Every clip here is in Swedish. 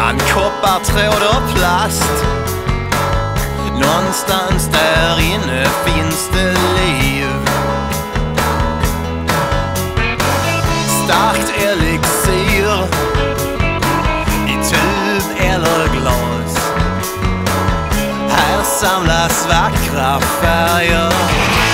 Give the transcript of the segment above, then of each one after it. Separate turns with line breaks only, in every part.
Bland koppartråd och plast. Någonstans där inne finns det liv. Starkt elixir I tub eller glas. Här samlas vackra färger.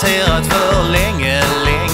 presenterat för länge, länge